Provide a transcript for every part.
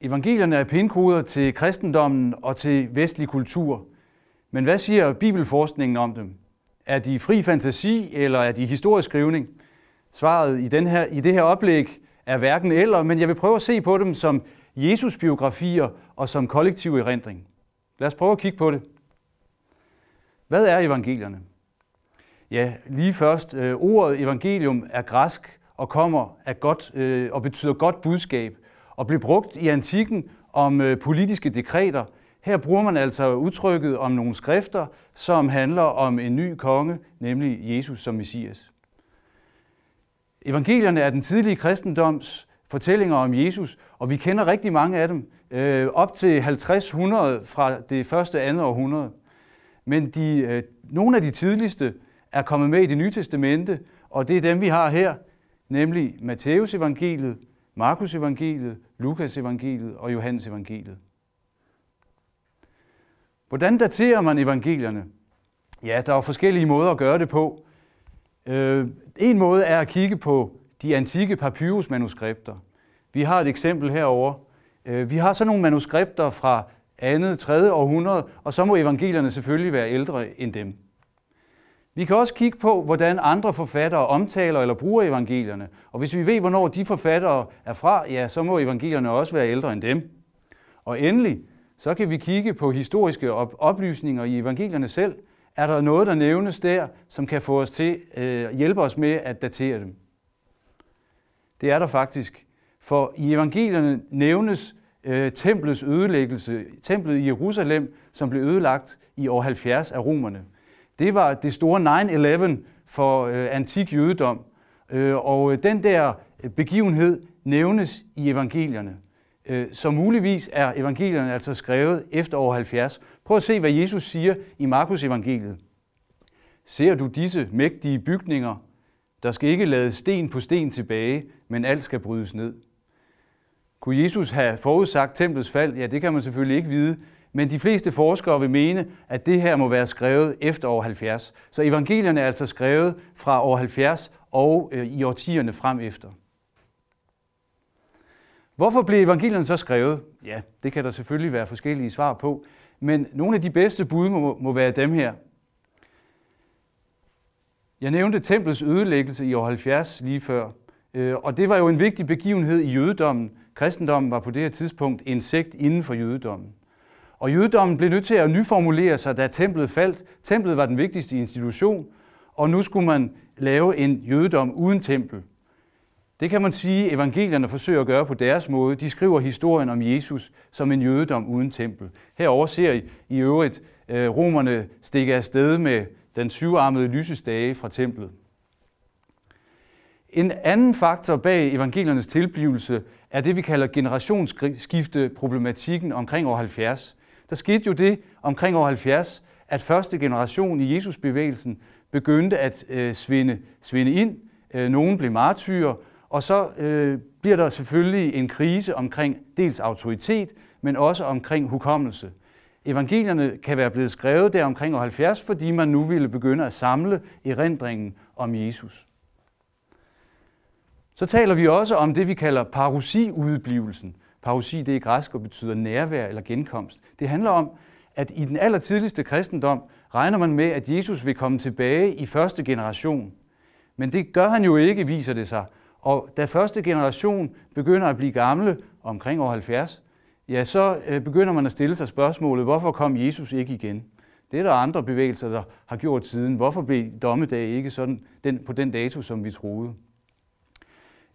Evangelierne er pindkoder til kristendommen og til vestlig kultur. Men hvad siger bibelforskningen om dem? Er de fri fantasi, eller er de historisk skrivning? Svaret i, den her, i det her oplæg er hverken eller, men jeg vil prøve at se på dem som Jesus-biografier og som kollektiv erindring. Lad os prøve at kigge på det. Hvad er evangelierne? Ja, lige først, øh, ordet evangelium er græsk og kommer af godt, øh, og betyder godt budskab, og blev brugt i antikken om øh, politiske dekreter. Her bruger man altså udtrykket om nogle skrifter, som handler om en ny konge, nemlig Jesus som Messias. Evangelierne er den tidlige kristendoms fortællinger om Jesus, og vi kender rigtig mange af dem, øh, op til 50-100 fra det første andet århundrede. Men de, øh, nogle af de tidligste er kommet med i det nye testamente, og det er dem, vi har her, nemlig Matteus evangeliet, Markus evangeliet, Lukas evangeliet og Johannes evangeliet. Hvordan daterer man evangelierne? Ja, der er forskellige måder at gøre det på. Øh, en måde er at kigge på de antikke papyrusmanuskripter. Vi har et eksempel herover. Øh, vi har sådan nogle manuskripter fra andet, tredje århundrede, og så må evangelierne selvfølgelig være ældre end dem. Vi kan også kigge på, hvordan andre forfattere omtaler eller bruger evangelierne. Og hvis vi ved, hvornår de forfattere er fra, ja, så må evangelierne også være ældre end dem. Og endelig, så kan vi kigge på historiske oplysninger i evangelierne selv. Er der noget, der nævnes der, som kan få os til øh, hjælpe os med at datere dem? Det er der faktisk. For i evangelierne nævnes øh, templets ødelæggelse, templet i Jerusalem, som blev ødelagt i år 70 af romerne. Det var det store 9-11 for øh, antik jødedom. Øh, og øh, den der øh, begivenhed nævnes i evangelierne. Øh, så muligvis er evangelierne altså skrevet efter år 70. Prøv at se, hvad Jesus siger i Markus evangeliet. Ser du disse mægtige bygninger? Der skal ikke lades sten på sten tilbage, men alt skal brydes ned. Kunne Jesus have forudsagt templets fald? Ja, det kan man selvfølgelig ikke vide, men de fleste forskere vil mene, at det her må være skrevet efter år 70. Så evangelierne er altså skrevet fra år 70 og øh, i årtierne frem efter. Hvorfor blev evangelierne så skrevet? Ja, det kan der selvfølgelig være forskellige svar på, men nogle af de bedste bud må, må være dem her. Jeg nævnte templets ødelæggelse i år 70 lige før, øh, og det var jo en vigtig begivenhed i jødedommen. Kristendommen var på det her tidspunkt en sekt inden for jødedommen. Og jødedommen blev nødt til at nyformulere sig, da templet faldt. Templet var den vigtigste institution, og nu skulle man lave en jødedom uden tempel. Det kan man sige, evangelierne forsøger at gøre på deres måde. De skriver historien om Jesus som en jødedom uden tempel. Herover ser I i øvrigt øh, romerne stikke afsted med den syvarmede lysestage fra templet. En anden faktor bag evangeliernes tilblivelse er det, vi kalder generationsskifte-problematikken omkring år 70. Der skete jo det omkring år 70, at første generation i Jesusbevægelsen begyndte at øh, svinde, svinde ind. Øh, nogen blev martyrer, og så øh, bliver der selvfølgelig en krise omkring dels autoritet, men også omkring hukommelse. Evangelierne kan være blevet skrevet der omkring år 70, fordi man nu ville begynde at samle erindringen om Jesus. Så taler vi også om det, vi kalder parousiudblivelsen. Parousi det er græsk og betyder nærvær eller genkomst. Det handler om, at i den allertidligste kristendom regner man med, at Jesus vil komme tilbage i første generation. Men det gør han jo ikke, viser det sig. Og da første generation begynder at blive gamle, omkring år 70, ja, så øh, begynder man at stille sig spørgsmålet, hvorfor kom Jesus ikke igen? Det er der andre bevægelser, der har gjort siden. Hvorfor blev dommedag ikke sådan den, på den dato, som vi troede?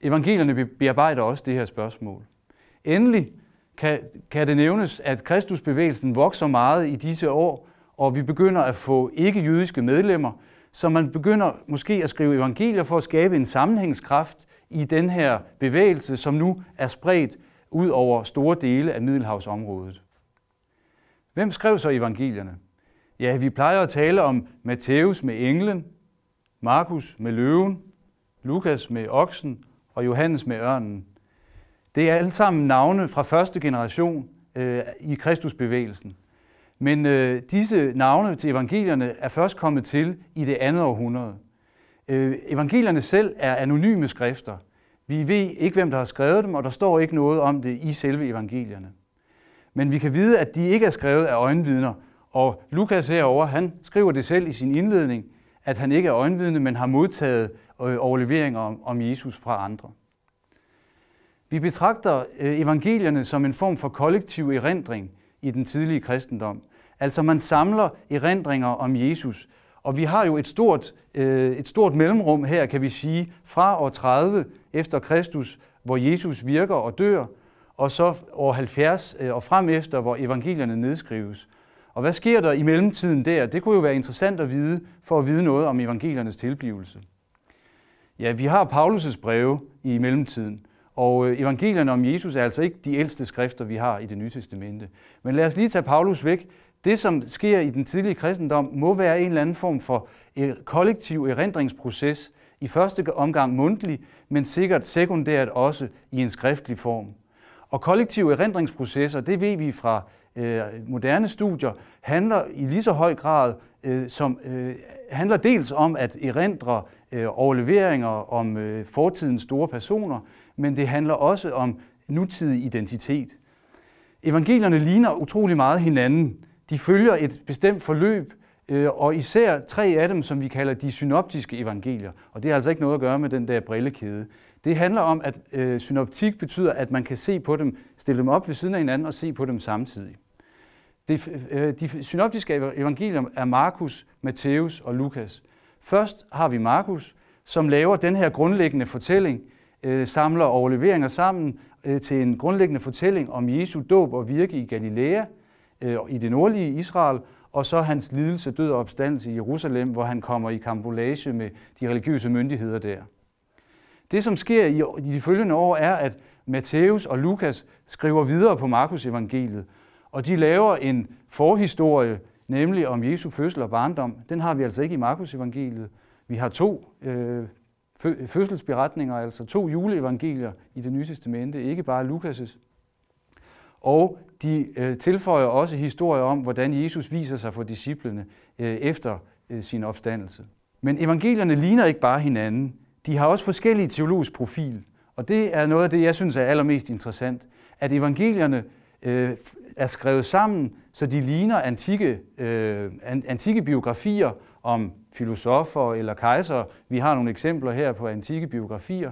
Evangelierne bearbejder også det her spørgsmål. Endelig kan, kan det nævnes, at Kristusbevægelsen vokser meget i disse år, og vi begynder at få ikke-jødiske medlemmer, så man begynder måske at skrive evangelier for at skabe en sammenhængskraft i den her bevægelse, som nu er spredt ud over store dele af Middelhavsområdet. Hvem skrev så evangelierne? Ja, vi plejer at tale om Matthæus med englen, Markus med løven, Lukas med oksen og Johannes med ørnen. Det er alle sammen navne fra første generation øh, i Kristusbevægelsen. Men øh, disse navne til evangelierne er først kommet til i det andet århundrede. Øh, evangelierne selv er anonyme skrifter. Vi ved ikke, hvem der har skrevet dem, og der står ikke noget om det i selve evangelierne. Men vi kan vide, at de ikke er skrevet af øjenvidner, og Lukas herover, han skriver det selv i sin indledning, at han ikke er øjenvidne, men har modtaget øh, overleveringer om Jesus fra andre. Vi betragter øh, evangelierne som en form for kollektiv erindring i den tidlige kristendom. Altså man samler erindringer om Jesus, og vi har jo et stort, øh, et stort mellemrum her, kan vi sige, fra år 30 efter Kristus, hvor Jesus virker og dør, og så år 70 øh, og frem efter, hvor evangelierne nedskrives. Og hvad sker der i mellemtiden der? Det kunne jo være interessant at vide, for at vide noget om evangeliernes tilblivelse. Ja, vi har Paulus' breve i mellemtiden, og øh, evangelierne om Jesus er altså ikke de ældste skrifter, vi har i det nye testamente. Men lad os lige tage Paulus væk. Det, som sker i den tidlige kristendom, må være en eller anden form for øh, kollektiv erindringsproces, i første omgang mundtlig, men sikkert sekundært også i en skriftlig form. Og kollektive erindringsprocesser, det ved vi fra øh, moderne studier, handler i lige så høj grad øh, som øh, handler dels om at erindre øh, overleveringer om øh, fortidens store personer, men det handler også om nutidig identitet. Evangelierne ligner utrolig meget hinanden. De følger et bestemt forløb, øh, og især tre af dem, som vi kalder de synoptiske evangelier. Og det har altså ikke noget at gøre med den der brillekæde. Det handler om, at øh, synoptik betyder, at man kan se på dem, stille dem op ved siden af hinanden og se på dem samtidig. Det, øh, de synoptiske evangelier er Markus, Matthæus og Lukas. Først har vi Markus, som laver den her grundlæggende fortælling, øh, samler overleveringer sammen øh, til en grundlæggende fortælling om Jesu dåb og virke i Galilea, øh, i det nordlige Israel, og så hans lidelse, død og opstandelse i Jerusalem, hvor han kommer i kambolage med de religiøse myndigheder der. Det, som sker i de følgende år, er, at Matthæus og Lukas skriver videre på Markus evangeliet, og de laver en forhistorie, nemlig om Jesu fødsel og barndom. Den har vi altså ikke i Markus evangeliet. Vi har to øh, fødselsberetninger, altså to juleevangelier i det nye testamente, ikke bare Lukas' og de øh, tilføjer også historier om, hvordan Jesus viser sig for disciplene øh, efter øh, sin opstandelse. Men evangelierne ligner ikke bare hinanden. De har også forskellige teologisk profil. Og det er noget af det, jeg synes er allermest interessant. At evangelierne øh, er skrevet sammen, så de ligner antikke, øh, antikke biografier om filosofer eller kejser. Vi har nogle eksempler her på antikke biografier.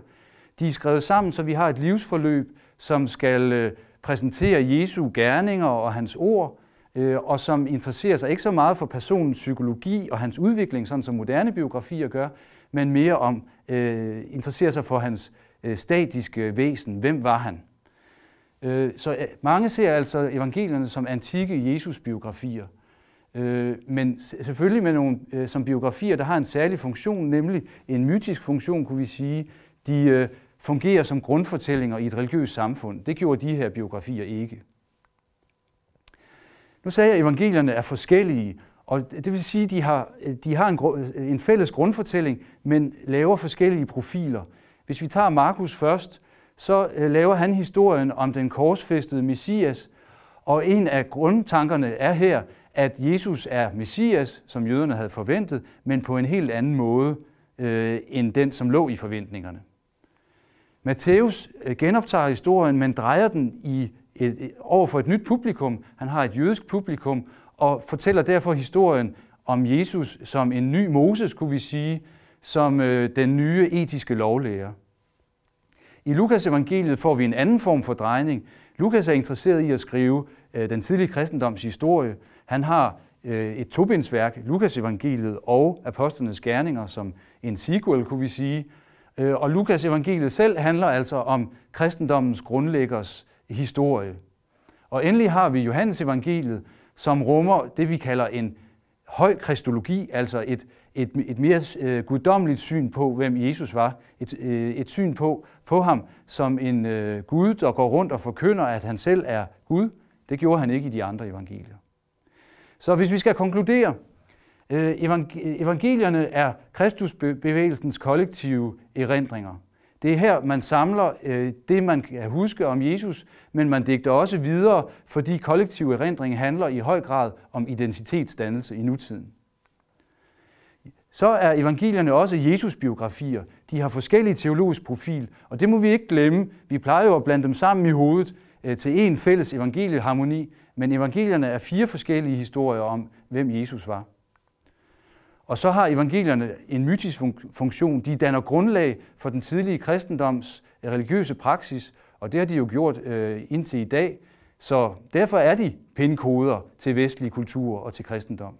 De er skrevet sammen, så vi har et livsforløb, som skal øh, præsentere Jesu gerninger og hans ord, øh, og som interesserer sig ikke så meget for personens psykologi og hans udvikling, sådan som moderne biografier gør, men mere om øh, interesserer sig for hans øh, statiske væsen. Hvem var han? Øh, så øh, mange ser altså evangelierne som antikke Jesus-biografier, øh, men selvfølgelig med nogle som biografier, der har en særlig funktion, nemlig en mytisk funktion, kunne vi sige. De fungerer som grundfortællinger i et religiøst samfund. Det gjorde de her biografier ikke. Nu sagde jeg, at evangelierne er forskellige, og det vil sige, at de har, de har en, en fælles grundfortælling, men laver forskellige profiler. Hvis vi tager Markus først, så øh, laver han historien om den korsfæstede Messias, og en af grundtankerne er her, at Jesus er Messias, som jøderne havde forventet, men på en helt anden måde øh, end den, som lå i forventningerne. Matthæus øh, genoptager historien, men drejer den i et, over for et nyt publikum. Han har et jødisk publikum, og fortæller derfor historien om Jesus som en ny Moses, kunne vi sige, som øh, den nye etiske lovlærer. I Lukas evangeliet får vi en anden form for drejning. Lukas er interesseret i at skrive øh, den tidlige kristendoms historie. Han har øh, et tobindsværk, Lukas evangeliet og apostlenes gerninger, som en sequel, kunne vi sige. Øh, og Lukas evangeliet selv handler altså om kristendommens grundlæggers historie. Og endelig har vi Johannes evangeliet, som rummer det, vi kalder en høj kristologi, altså et, et, et mere øh, guddommeligt syn på, hvem Jesus var. Et, øh, et syn på, på ham som en øh, Gud, der går rundt og forkynder, at han selv er Gud. Det gjorde han ikke i de andre evangelier. Så hvis vi skal konkludere, øh, evangelierne er Kristusbevægelsens kollektive erindringer. Det er her, man samler øh, det, man kan huske om Jesus, men man digter også videre, fordi kollektiv erindring handler i høj grad om identitetsdannelse i nutiden. Så er evangelierne også Jesus-biografier. De har forskellige teologisk profil, og det må vi ikke glemme. Vi plejer jo at blande dem sammen i hovedet øh, til en fælles evangelieharmoni, men evangelierne er fire forskellige historier om, hvem Jesus var. Og så har evangelierne en mytisk funktion. De danner grundlag for den tidlige kristendoms øh, religiøse praksis, og det har de jo gjort øh, indtil i dag. Så derfor er de pindkoder til vestlig kultur og til kristendom.